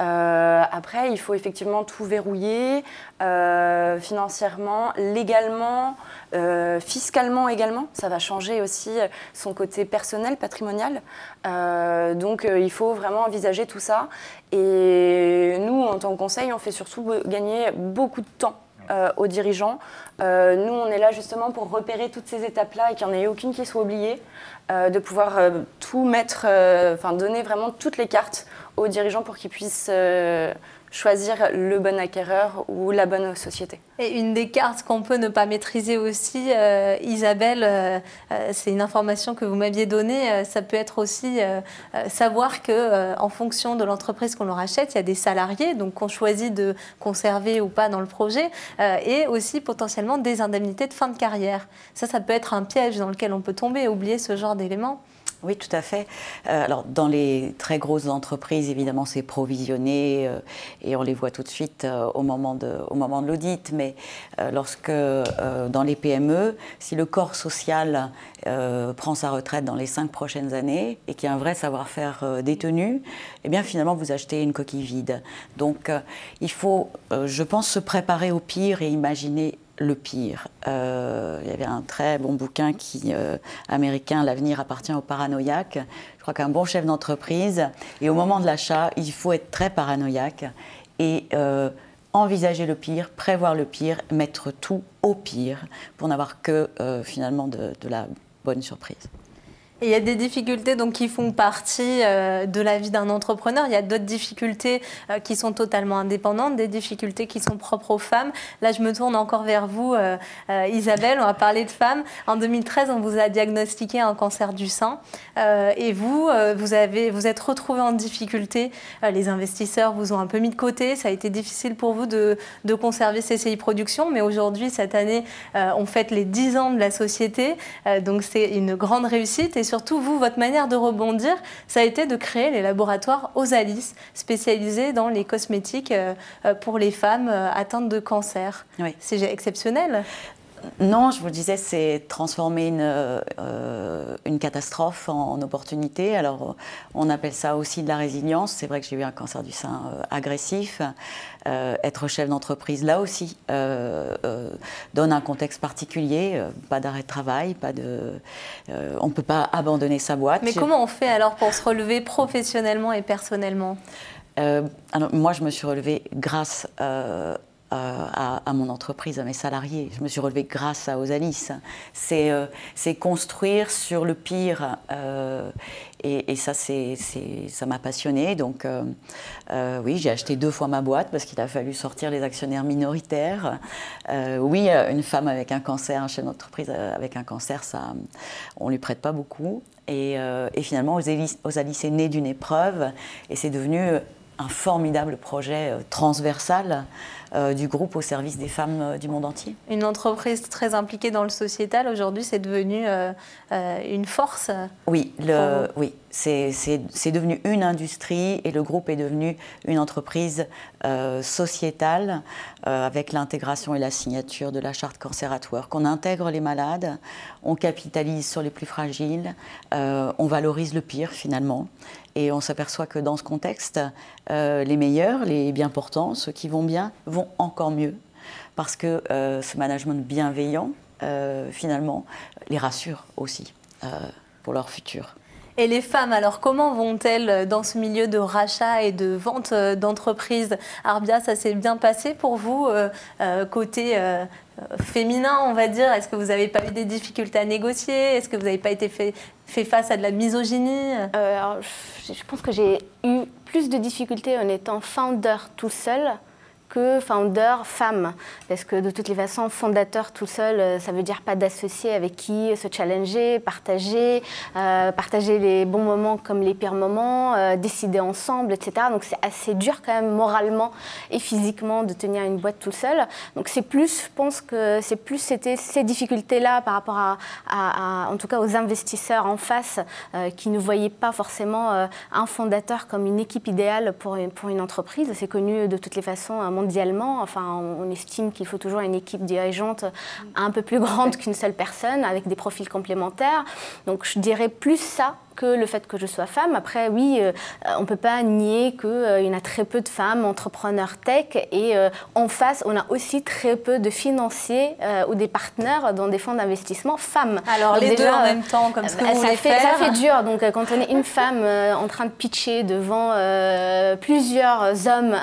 Euh, après, il faut effectivement tout verrouiller, euh, financièrement, légalement, euh, fiscalement également. Ça va changer aussi son côté personnel, patrimonial. donc, il faut vraiment envisager tout ça. Et nous, en tant que conseil, on fait surtout gagner beaucoup de temps aux dirigeants. nous, on est là justement pour repérer toutes ces étapes-là et qu'il n'y en ait aucune qui soit oubliée, de pouvoir tout mettre, enfin donner vraiment toutes les cartes aux dirigeants pour qu'ils puissent euh, choisir le bon acquéreur ou la bonne société. Et une des cartes qu'on peut ne pas maîtriser aussi, euh, Isabelle, euh, c'est une information que vous m'aviez donnée, ça peut être aussi savoir que en fonction de l'entreprise qu'on leur achète, il y a des salariés donc qu'on choisit de conserver ou pas dans le projet, et aussi potentiellement des indemnités de fin de carrière. Ça, ça peut être un piège dans lequel on peut tomber oublier ce genre d'éléments. Oui, tout à fait. Euh, alors, dans les très grosses entreprises, évidemment, c'est provisionné euh, et on les voit tout de suite euh, au moment de, l'audit. Mais lorsque, dans les PME, si le corps social prend sa retraite dans les cinq prochaines années et qu'il y a un vrai savoir-faire détenu, eh bien, finalement, vous achetez une coquille vide. Donc, il faut, je pense, se préparer au pire et imaginer le pire. Euh, il y avait un très bon bouquin qui, euh, américain, L'avenir appartient aux paranoïaques. Je crois qu'un bon chef d'entreprise, et au moment de l'achat, il faut être très paranoïaque et euh, envisager le pire, prévoir le pire, mettre tout au pire pour n'avoir que finalement de la bonne surprise il y a des difficultés donc, qui font partie euh, de la vie d'un entrepreneur. Il y a d'autres difficultés euh, qui sont totalement indépendantes, des difficultés qui sont propres aux femmes. Là, je me tourne encore vers vous, euh, Isabelle. On va parler de femmes. En 2013, on vous a diagnostiqué un cancer du sein. et vous, vous, avez, vous êtes retrouvée en difficulté. les investisseurs vous ont un peu mis de côté. Ça a été difficile pour vous de, de conserver CCI Productions. Mais aujourd'hui, cette année, on fête les 10 ans de la société. donc, c'est une grande réussite. Et surtout, vous, votre manière de rebondir, ça a été de créer les laboratoires Osalis, spécialisés dans les cosmétiques euh, euh, pour les femmes euh, atteintes de cancer. C'est exceptionnel. Non, je vous disais, c'est transformer une, euh, une catastrophe en, opportunité. Alors, on appelle ça aussi de la résilience. C'est vrai que j'ai eu un cancer du sein euh, agressif. Euh, être chef d'entreprise, là aussi, donne un contexte particulier. pas d'arrêt de travail, pas de, on ne peut pas abandonner sa boîte. Mais comment on fait alors pour se relever professionnellement et personnellement? Moi, je me suis relevée grâce à, mon entreprise, à mes salariés. Je me suis relevée grâce à Osalis. C'est euh, construire sur le pire. Euh, et, ça, ça m'a passionné. Donc, euh, oui, j'ai acheté deux fois ma boîte parce qu'il a fallu sortir les actionnaires minoritaires. oui, une femme avec un cancer, un chef d'entreprise avec un cancer, ça, on lui prête pas beaucoup. Et, finalement, Osalis est né d'une épreuve et c'est devenu un formidable projet transversal euh, du groupe au service des femmes euh, du monde entier. Une entreprise très impliquée dans le sociétal, aujourd'hui, c'est devenu euh, une force Oui, oui c'est devenu une industrie et le groupe est devenu une entreprise sociétale avec l'intégration et la signature de la charte Cancer at Work. On intègre les malades, on capitalise sur les plus fragiles, on valorise le pire finalement. Et on s'aperçoit que dans ce contexte, euh, les meilleurs, les bien portants, ceux qui vont bien, vont encore mieux. Parce que euh, ce management bienveillant, euh, finalement, les rassure aussi pour leur futur. Et les femmes, alors comment vont-elles dans ce milieu de rachat et de vente d'entreprises? Arbia, ça s'est bien passé pour vous euh, euh, côté euh, féminin, on va dire? Est-ce que vous n'avez pas eu des difficultés à négocier? Est-ce que vous n'avez pas été fait, fait, face à de la misogynie? Je pense que j'ai eu plus de difficultés en étant founder tout seul que founder femme. Parce que de toutes les façons, fondateur tout seul, euh, ça veut dire pas d'associé avec qui se challenger, partager, euh, partager les bons moments comme les pires moments, euh, décider ensemble, etc. Donc c'est assez dur quand même moralement et physiquement de tenir une boîte tout seul. Donc c'est plus, je pense que c'est plus c'était ces difficultés-là par rapport à, en tout cas aux investisseurs en face qui ne voyaient pas forcément un fondateur comme une équipe idéale pour une, pour une entreprise. C'est connu de toutes les façons mondialement. Enfin, on, estime qu'il faut toujours une équipe dirigeante un peu plus grande qu'une seule personne, avec des profils complémentaires. Donc, je dirais plus ça que le fait que je sois femme. Après, oui, euh, on ne peut pas nier qu'il euh, y en a très peu de femmes entrepreneurs tech et euh, en face, on a aussi très peu de financiers ou des partenaires dans des fonds d'investissement femmes. Alors les deux en même temps, comme ce que vous ça fait, Ça fait dur. Donc quand on est une <laughs> femme en train de pitcher devant plusieurs hommes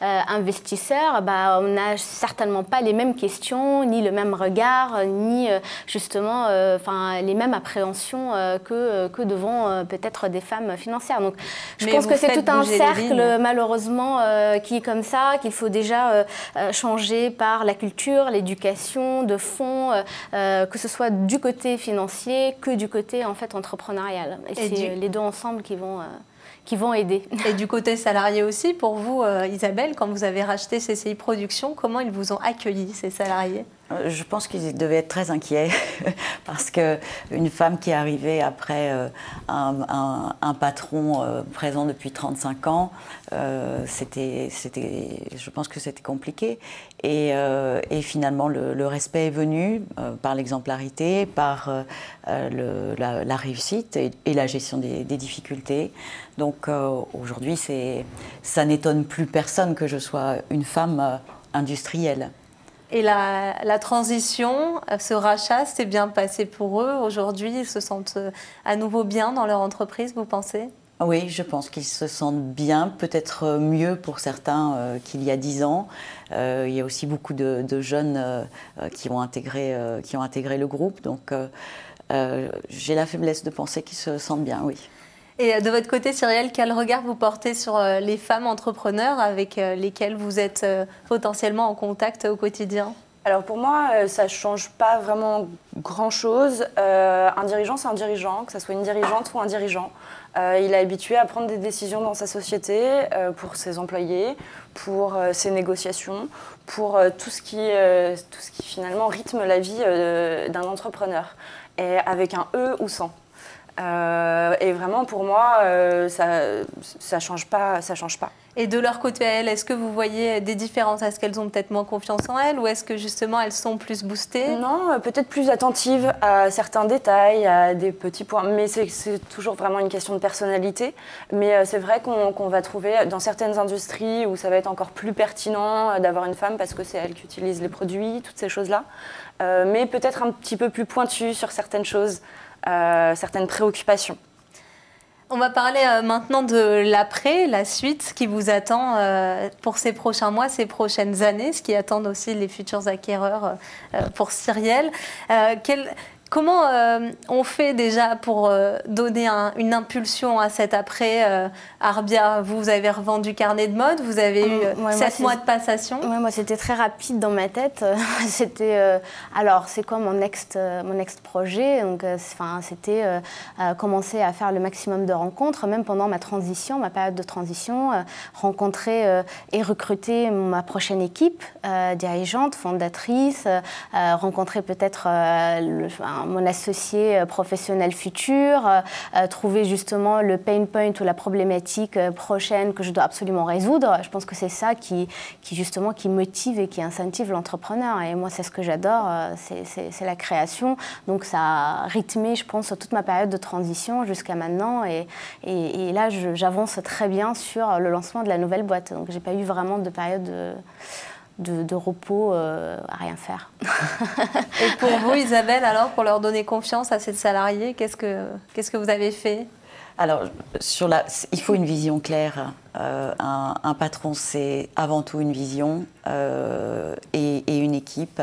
<laughs> investisseurs, bah, on n'a certainement pas les mêmes questions, ni le même regard, ni justement les mêmes appréhensions que, que devant euh, peut-être des femmes financières. Donc je pense que c'est tout un cercle malheureusement euh, qui est comme ça, qu'il faut déjà euh, changer par la culture, l'éducation, de fond, que ce soit du côté financier que du côté en fait entrepreneurial. Et, c'est les deux ensemble qui vont qui vont aider. Et du côté salarié aussi, pour vous, Isabelle, quand vous avez racheté CCI Productions, comment ils vous ont accueilli, ces salariés? Euh, je pense qu'ils devaient être très inquiets <laughs> parce qu'une femme qui arrivait après euh, un, patron euh, présent depuis 35 ans, c'était, je pense que c'était compliqué. Et, finalement, le, respect est venu par l'exemplarité, par la, réussite et, la gestion des, difficultés. Donc aujourd'hui, ça n'étonne plus personne que je sois une femme industrielle. Et la, transition, euh, ce rachat, s'est bien passé pour eux. Aujourd'hui, ils se sentent euh, à nouveau bien dans leur entreprise, vous pensez? Oui, je pense qu'ils se sentent bien, peut-être euh, mieux pour certains qu'il y a dix ans. il y a aussi beaucoup de, jeunes qui, ont intégré, qui ont intégré le groupe, donc j'ai la faiblesse de penser qu'ils se sentent bien, oui. Et euh, de votre côté, Cyrielle, quel regard vous portez sur euh, les femmes entrepreneurs avec euh, lesquelles vous êtes potentiellement en contact au quotidien? Alors pour moi, ça ne change pas vraiment grand-chose. un dirigeant, c'est un dirigeant, que ce soit une dirigeante ou un dirigeant. il est habitué à prendre des décisions dans sa société pour ses employés, pour ses négociations, pour tout, ce qui, tout ce qui finalement rythme la vie d'un entrepreneur, et avec un E ou sans. Euh, et vraiment, pour moi, euh, ça ça change pas, ça change pas. Et de leur côté, elles, est-ce que vous voyez des différences? Est-ce qu'elles ont peut-être moins confiance en elles ou est-ce que justement elles sont plus boostées? Non, euh, peut-être plus attentives à certains détails, à des petits points. Mais c'est toujours vraiment une question de personnalité. Mais c'est vrai qu'on va trouver dans certaines industries où ça va être encore plus pertinent d'avoir une femme parce que c'est elle qui utilise les produits, toutes ces choses-là. mais peut-être un petit peu plus pointue sur certaines choses. Euh, certaines préoccupations. On va parler euh, maintenant de l'après, la suite, ce qui vous attend euh, pour ces prochains mois, ces prochaines années, ce qui attend aussi les futurs acquéreurs pour Cyrielle. Comment euh, on fait déjà pour euh, donner une impulsion à cet après euh, Arbia? Vous avez revendu carnet de mode, vous avez eu 7 mois de passation. Oui, moi c'était très rapide dans ma tête. <laughs> c'était alors c'est quoi mon next mon next projet? Donc enfin c'était commencer à faire le maximum de rencontres, même pendant ma transition, ma période de transition, rencontrer et recruter ma prochaine équipe dirigeante, fondatrice, rencontrer peut-être le mon associé euh, professionnel futur, euh, euh, trouver justement le pain point ou la problématique prochaine que je dois absolument résoudre. Je pense que c'est ça qui, qui, justement qui motive et qui incentive l'entrepreneur. Et moi, c'est ce que j'adore, c'est la création. Donc ça a rythmé, je pense, toute ma période de transition jusqu'à maintenant. Et, et, là, j'avance très bien sur le lancement de la nouvelle boîte. Donc j'ai pas eu vraiment de période de de, repos euh, à rien faire. Et pour vous, <laughs> Isabelle, alors, pour leur donner confiance à ces salariés, qu'est-ce que, qu'est-ce que vous avez fait? Alors, sur la, il faut une vision claire. Euh, un, patron, c'est avant tout une vision euh, et, une équipe.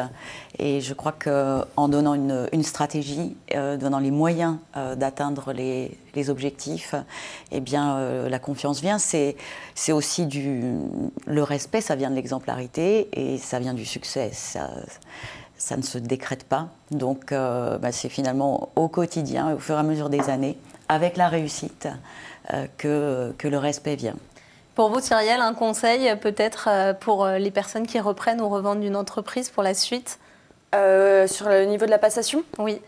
Et je crois qu'en donnant une, stratégie, euh, donnant les moyens d'atteindre les, objectifs, eh bien, la confiance vient. C'est, aussi du, le respect, ça vient de l'exemplarité et ça vient du succès. Ça ne se décrète pas. Donc, bah, c'est finalement au quotidien, au fur et à mesure des années, avec la réussite euh, que, que le respect vient. Pour vous, Cyrielle, un conseil peut-être euh, pour euh, les personnes qui reprennent ou revendent une entreprise pour la suite? Sur le niveau de la passation? Oui.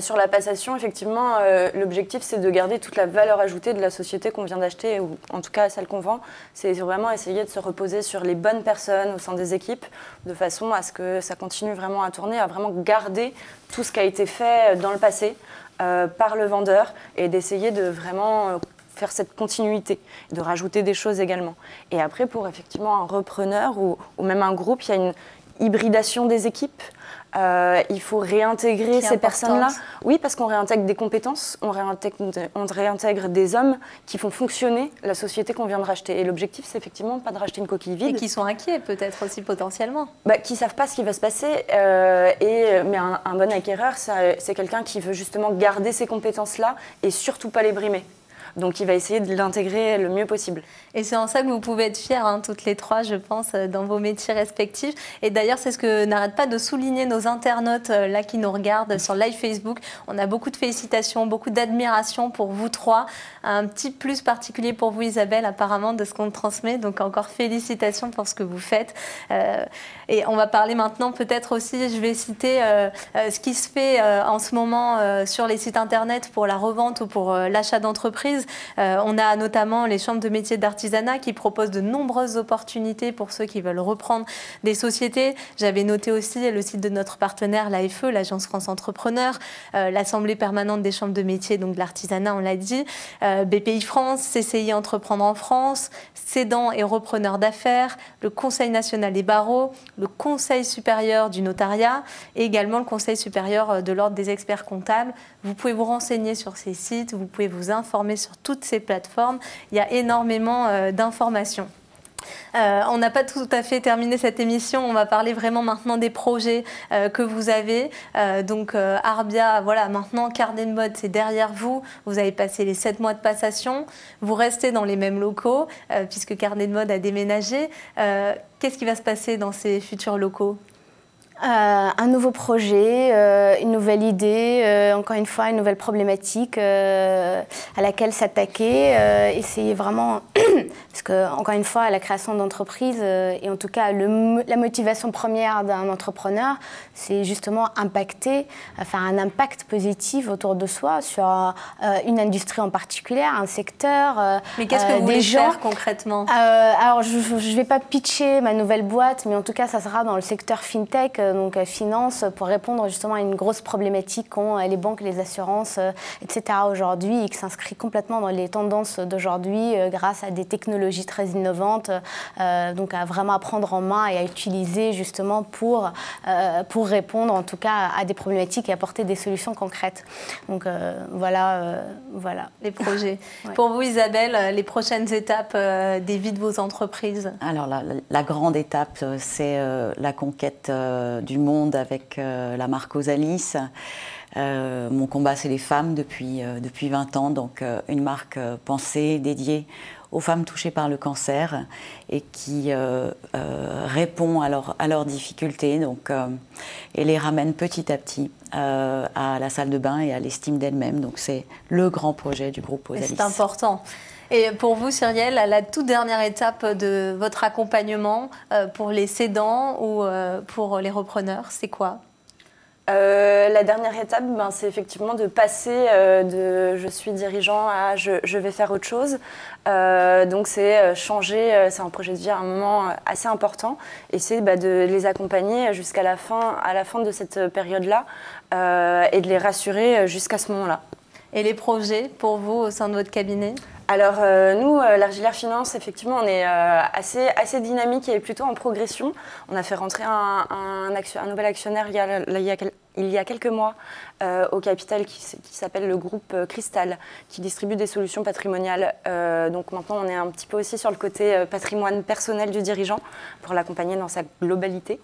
Sur la passation, effectivement, l'objectif c'est de garder toute la valeur ajoutée de la société qu'on vient d'acheter, ou en tout cas celle qu'on vend. C'est vraiment essayer de se reposer sur les bonnes personnes au sein des équipes, de façon à ce que ça continue vraiment à tourner, à vraiment garder tout ce qui a été fait dans le passé. Euh, par le vendeur et d'essayer de vraiment euh, faire cette continuité, de rajouter des choses également. Et après, pour effectivement un repreneur ou, même un groupe, il y a une hybridation des équipes. Euh, il faut réintégrer ces personnes-là. Oui, parce qu'on réintègre des compétences, on réintègre, on réintègre, des hommes qui font fonctionner la société qu'on vient de racheter. Et l'objectif, c'est effectivement pas de racheter une coquille vide. Et qui sont inquiets peut-être aussi potentiellement. Bah, qui savent pas ce qui va se passer. Euh, et, mais un, un bon acquéreur, c'est quelqu'un qui veut justement garder ces compétences-là et surtout pas les brimer. Donc il va essayer de l'intégrer le mieux possible. Et c'est en ça que vous pouvez être fiers, hein, toutes les trois, je pense, euh, dans vos métiers respectifs. Et d'ailleurs, c'est ce que n'arrête pas de souligner nos internautes euh, là qui nous regardent sur live Facebook. On a beaucoup de félicitations, beaucoup d'admiration pour vous trois. Un petit plus particulier pour vous, Isabelle, apparemment, de ce qu'on transmet. Donc encore félicitations pour ce que vous faites. Euh, et on va parler maintenant peut-être aussi, je vais citer ce qui se fait en ce moment sur les sites internet pour la revente ou pour l'achat d'entreprise. on a notamment les chambres de métiers d'artistes qui propose de nombreuses opportunités pour ceux qui veulent reprendre des sociétés. J'avais noté aussi le site de notre partenaire, l'AFE, l'Agence France Entrepreneur, euh, l'Assemblée permanente des chambres de métiers, donc de l'artisanat, on l'a dit, euh, BPI France, CCI Entreprendre en France, Cédant et repreneurs d'affaires, le Conseil national des barreaux, le Conseil supérieur du notariat et également le Conseil supérieur de l'ordre des experts comptables. Vous pouvez vous renseigner sur ces sites, vous pouvez vous informer sur toutes ces plateformes. Il y a énormément euh, d'informations. Euh, on n'a pas tout à fait terminé cette émission. On va parler vraiment maintenant des projets euh, que vous avez. donc Arbia, voilà, maintenant Carnet de mode, c'est derrière vous. Vous avez passé les sept mois de passation. Vous restez dans les mêmes locaux puisque Carnet de mode a déménagé. Qu'est-ce qui va se passer dans ces futurs locaux? Euh, un nouveau projet, euh, une nouvelle idée, euh, encore une fois, une nouvelle problématique à laquelle s'attaquer, essayer vraiment, <clears throat> parce que, encore une fois, la création d'entreprise, et en tout cas la motivation première d'un entrepreneur, c'est justement impacter, faire un impact positif autour de soi sur une industrie en particulier, un secteur. mais qu'est-ce que vous voulez gens. faire concrètement? Alors, je ne vais pas pitcher ma nouvelle boîte, mais en tout cas, ça sera dans le secteur fintech donc euh, finance, pour répondre justement à une grosse problématique qu'ont euh, les banques, les assurances, euh, etc. aujourd'hui, et qui s'inscrit complètement dans les tendances d'aujourd'hui grâce à des technologies très innovantes, donc à vraiment prendre en main et à utiliser justement pour, pour répondre en tout cas à des problématiques et apporter des solutions concrètes. Donc voilà, voilà. Les projets. <laughs> Pour vous, Isabelle, les prochaines étapes des vies de vos entreprises? Alors la, la grande étape, c'est la conquête du monde avec euh, la marque Osalis. mon combat, c'est les femmes depuis, depuis 20 ans, donc une marque pensée, dédiée aux femmes touchées par le cancer et qui répond à, à, leurs difficultés donc, et les ramène petit à petit à la salle de bain et à l'estime d'elles-mêmes. Donc c'est le grand projet du groupe Osalis. C'est important. Et pour vous, Cyrielle, la toute dernière étape de votre accompagnement euh, pour les cédants ou euh, pour les repreneurs, c'est quoi? Euh, la dernière étape, ben, c'est effectivement de passer de je suis dirigeant à je, vais faire autre chose. donc c'est changer, c'est un projet de vie à un moment assez important et c'est bah, de les accompagner jusqu'à la fin, à la fin de cette période-là et de les rassurer jusqu'à ce moment-là. Et les projets pour vous au sein de votre cabinet? Alors euh, nous, euh, Finance, effectivement, on est euh, assez, assez dynamique et plutôt en progression. On a fait rentrer un, un, nouvel actionnaire il y a, il y a il y a quelques mois euh, au capital qui, s'appelle le groupe euh, Cristal, qui distribue des solutions patrimoniales. Euh, donc maintenant, on est un petit peu aussi sur le côté patrimoine personnel du dirigeant pour l'accompagner dans sa globalité.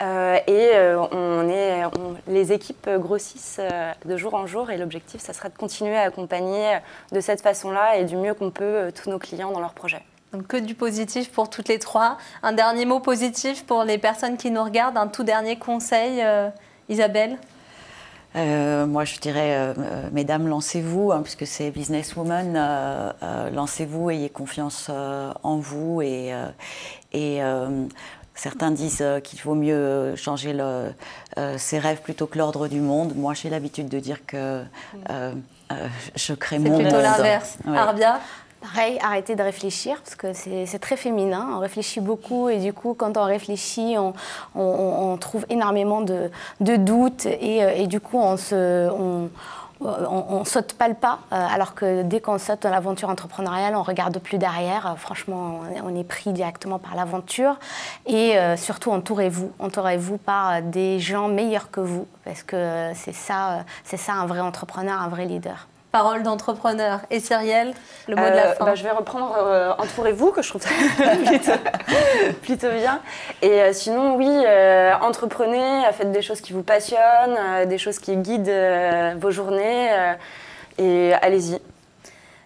et on est, les équipes grossissent de jour en jour et l'objectif, ça sera de continuer à accompagner de cette façon-là et du mieux qu'on peut tous nos clients dans leurs projets. Donc que du positif pour toutes les trois. Un dernier mot positif pour les personnes qui nous regardent, un tout dernier conseil Isabelle euh, moi, je dirais, euh, euh, mesdames, lancez-vous, hein, puisque c'est businesswoman, lancez-vous, ayez confiance en vous. Et, et certains disent qu'il vaut mieux changer ses rêves plutôt que l'ordre du monde. Moi, j'ai l'habitude de dire que je crée mon monde. C'est plutôt l'inverse. Arbia Pareil, arrêter de réfléchir parce que c'est très féminin. On réfléchit beaucoup et du coup, quand on réfléchit, on, trouve énormément de, doutes et, euh, et, du coup, on on, saute pas le pas, euh, alors que dès qu'on saute dans l'aventure entrepreneuriale, on regarde plus derrière. Euh, franchement, on est pris directement par l'aventure. Et surtout, entourez-vous, entourez-vous par des gens meilleurs que vous, parce que c'est ça, c'est ça un vrai entrepreneur, un vrai leader parole d'entrepreneur. Et Cyrielle, le mot de la euh, fin bah, Je vais reprendre euh, Entourez-vous, que je trouve <laughs> plutôt, bien. Et euh, sinon, oui, entreprenez, faites des choses qui vous passionnent, des choses qui guident vos journées, et allez-y.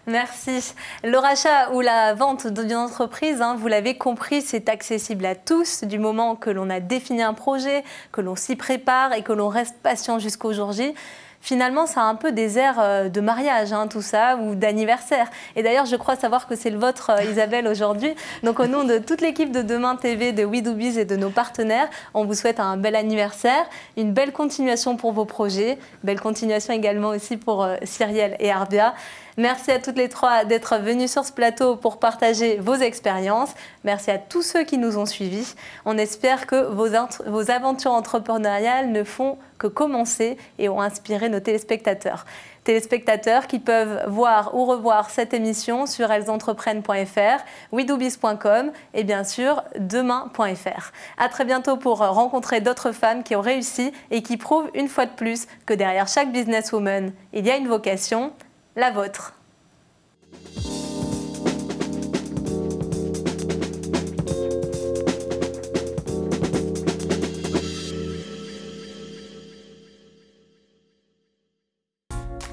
Merci. Le rachat ou la vente d'une entreprise, hein, vous l'avez compris, c'est accessible à tous du moment que l'on a défini un projet, que l'on s'y prépare et que l'on reste patient jusqu'au jour J finalement, ça a un peu des airs euh, de mariage, hein, tout ça, ou d'anniversaire. Et d'ailleurs, je crois savoir que c'est le vôtre, euh, Isabelle, aujourd'hui. Donc, au nom de toute l'équipe de Demain TV, de WeDoBiz et de nos partenaires, on vous souhaite un bel anniversaire, une belle continuation pour vos projets, belle continuation également aussi pour euh, Cyrielle et Arbia. Merci à toutes les trois d'être venues sur ce plateau pour partager vos expériences. Merci à tous ceux qui nous ont suivis. On espère que vos, aventures entrepreneuriales ne font que commencer et ont inspiré nos téléspectateurs. Téléspectateurs qui peuvent voir ou revoir cette émission sur ellesentreprennes.fr, widoubiz.com et bien sûr demain.fr. À très bientôt pour rencontrer d'autres femmes qui ont réussi et qui prouvent une fois de plus que derrière chaque businesswoman, il y a une vocation, la vôtre.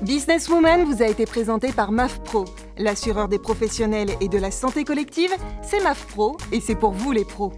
Businesswoman vous a été présenté par MAF Pro. L'assureur des professionnels et de la santé collective, c'est MAF Pro et c'est pour vous les pros.